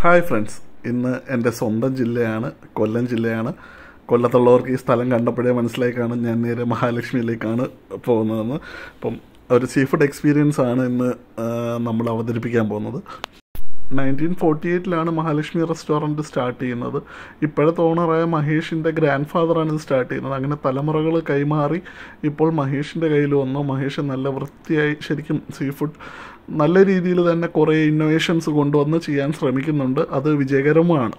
Hi friends. ഇന്ന് എന്റെ സ്വന്തം ജില്ലയാണ് കൊല്ലം ജില്ലയാണ്. കൊല്ലത്തുള്ളവർക്ക് ഈ സ്ഥലം കണ്ടപ്പോഴേ മനസ്സിലായിക്കാണ് ഞാൻ നേരെ മഹാലക്ഷ്മിയിലേക്കാണ് പോകുന്നതെന്ന്. അപ്പം ഒരു സീ ഫുഡ് എക്സ്പീരിയൻസ് ആണ് ഇന്ന് നമ്മൾ അവതരിപ്പിക്കാൻ പോകുന്നത്. നയന്റീൻ ഫോർട്ടി എയ്റ്റിലാണ് മഹാലക്ഷ്മി റെസ്റ്റോറന്റ് സ്റ്റാർട്ട് ചെയ്യുന്നത്. ഇപ്പോഴത്തെ ഓണറായ മഹേഷിന്റെ ഗ്രാൻഡ് ഫാദറാണ് ഇത് സ്റ്റാർട്ട് ചെയ്യുന്നത്. അങ്ങനെ തലമുറകൾ കൈമാറി ഇപ്പോൾ മഹേഷിന്റെ കയ്യിൽ വന്നു. മഹേഷ് നല്ല വൃത്തിയായി ശരിക്കും സീ ഫുഡ് നല്ല രീതിയിൽ തന്നെ കുറേ ഇന്നോവേഷൻസ് കൊണ്ടുവന്ന് ചെയ്യാൻ ശ്രമിക്കുന്നുണ്ട്. അത് വിജയകരവുമാണ്.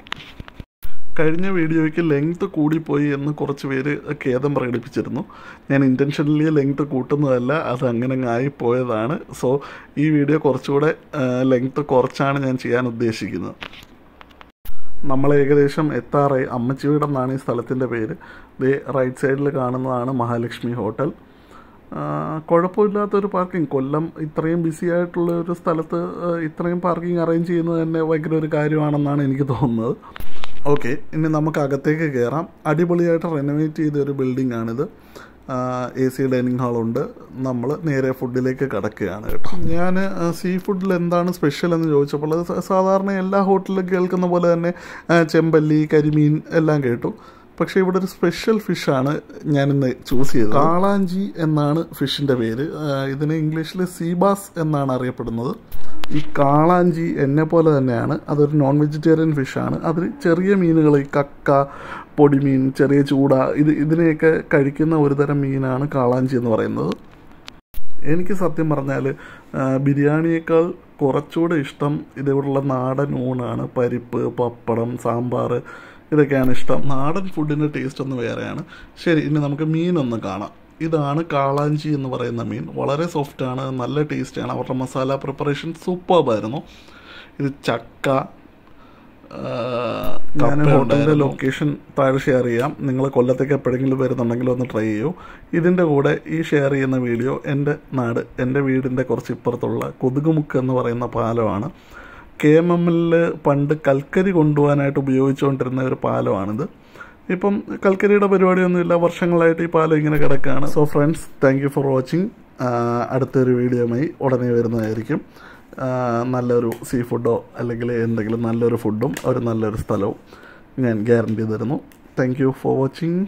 കഴിഞ്ഞ വീഡിയോയ്ക്ക് ലെങ്ത് കൂടിപ്പോയി എന്ന് കുറച്ച് പേര് ഖേദം പ്രകടിപ്പിച്ചിരുന്നു. ഞാൻ ഇന്റൻഷനലി ലെങ്ത് കൂട്ടുന്നതല്ല അത് അങ്ങനെ അങ്ങ് ആയിപ്പോയതാണ്. സോ ഈ വീഡിയോ കുറച്ചുകൂടെ ലെങ്ത് കുറച്ചാണ് ഞാൻ ചെയ്യാൻ ഉദ്ദേശിക്കുന്നത്. നമ്മൾ ഏകദേശം എത്താറായി. അമ്മച്ചിവീടം എന്നാണ് ഈ സ്ഥലത്തിന്റെ പേര്. ദേ റൈറ്റ് സൈഡിൽ കാണുന്നതാണ് മഹാലക്ഷ്മി ഹോട്ടൽ. കുഴപ്പമില്ലാത്തൊരു പാർക്കിംഗ് കൊല്ലം ഇത്രയും ബിസി ആയിട്ടുള്ള ഒരു സ്ഥലത്ത് ഇത്രയും പാർക്കിംഗ് അറേഞ്ച് ചെയ്യുന്നത് തന്നെ ഭയങ്കര ഒരു കാര്യമാണെന്നാണ് എനിക്ക് തോന്നുന്നത്. ഓക്കെ ഇനി നമുക്ക് അകത്തേക്ക് കയറാം അടിപൊളിയായിട്ട് റെനോവേറ്റ് ചെയ്ത ഒരു ബിൽഡിംഗ് ആണിത്. എ സി ഡൈനിങ് ഹാളുണ്ട് നമ്മൾ നേരെ ഫുഡിലേക്ക് കടക്കുകയാണ് കേട്ടോ. ഞാൻ സീ ഫുഡിൽ എന്താണ് സ്പെഷ്യൽ എന്ന് ചോദിച്ചപ്പോൾ അത് സാധാരണ എല്ലാ ഹോട്ടലിലും കേൾക്കുന്ന പോലെ തന്നെ ചെമ്പല്ലി കരിമീൻ എല്ലാം കേട്ടു. പക്ഷേ ഇവിടെ ഒരു സ്പെഷ്യൽ ഫിഷാണ് ഞാനിന്ന് ചൂസ് ചെയ്തത്. കാളാഞ്ചി എന്നാണ് ഫിഷിന്റെ പേര്. ഇതിനെ ഇംഗ്ലീഷിൽ സീബാസ് എന്നാണ് അറിയപ്പെടുന്നത്. ഈ കാളാഞ്ചി എന്നെ പോലെ തന്നെയാണ്. അതൊരു നോൺ വെജിറ്റേറിയൻ ഫിഷാണ് അതിൽ ചെറിയ മീനുകൾ ഈ കക്ക പൊടിമീൻ ചെറിയ ചൂട ഇത് ഇതിനെയൊക്കെ കഴിക്കുന്ന ഒരു തരം മീനാണ് കാളാഞ്ചി എന്ന് പറയുന്നത്. എനിക്ക് സത്യം പറഞ്ഞാൽ ബിരിയാണിയേക്കാൾ കുറച്ചുകൂടെ ഇഷ്ടം ഇതേപോലുള്ള നാടൻ ഊണാണ്. പരിപ്പ് പപ്പടം സാമ്പാർ ഇതൊക്കെയാണ് ഇഷ്ടം. നാടൻ ഫുഡിന്റെ ടേസ്റ്റ് ഒന്ന് വേറെയാണ്. ശരി ഇനി നമുക്ക് മീനൊന്ന് കാണാം. ഇതാണ് കാളാഞ്ചി എന്ന് പറയുന്ന മീൻ. വളരെ സോഫ്റ്റാണ് നല്ല ടേസ്റ്റാണ് അവരുടെ മസാല പ്രിപ്പറേഷൻ സൂപ്പർബായിരുന്നു ഇത് ചക്ക ഞാൻ ഹോട്ടലിന്റെ ലൊക്കേഷൻ താഴെ ഷെയർ ചെയ്യാം. നിങ്ങൾ കൊല്ലത്തേക്ക് എപ്പോഴെങ്കിലും വരുന്നുണ്ടെങ്കിൽ ഒന്ന് ട്രൈ ചെയ്യൂ. ഇതിന്റെ കൂടെ ഈ ഷെയർ ചെയ്യുന്ന വീഡിയോ എന്റെ നാട് എന്റെ വീടിന്റെ കുറച്ച് ഇപ്പുറത്തുള്ള കൊതുകുമുക്ക് എന്ന് പറയുന്ന പാലമാണ്. കെ എം എമ്മിൽ പണ്ട് കൽക്കരി കൊണ്ടുപോകാനായിട്ട് ഉപയോഗിച്ചുകൊണ്ടിരുന്ന ഒരു പാലമാണിത്. ഇപ്പം കൽക്കരിയുടെ പരിപാടിയൊന്നുമില്ല. വർഷങ്ങളായിട്ട് ഈ പാലം ഇങ്ങനെ കിടക്കുകയാണ് so friends thank you for watching അടുത്തൊരു വീഡിയോയുമായി ഉടനെ വരുന്നതായിരിക്കും. നല്ലൊരു സീ ഫുഡോ അല്ലെങ്കിൽ എന്തെങ്കിലും നല്ലൊരു ഫുഡും ഒരു നല്ലൊരു സ്ഥലവും ഞാൻ ഗ്യാരണ്ടി തരുന്നു. Thank you for watching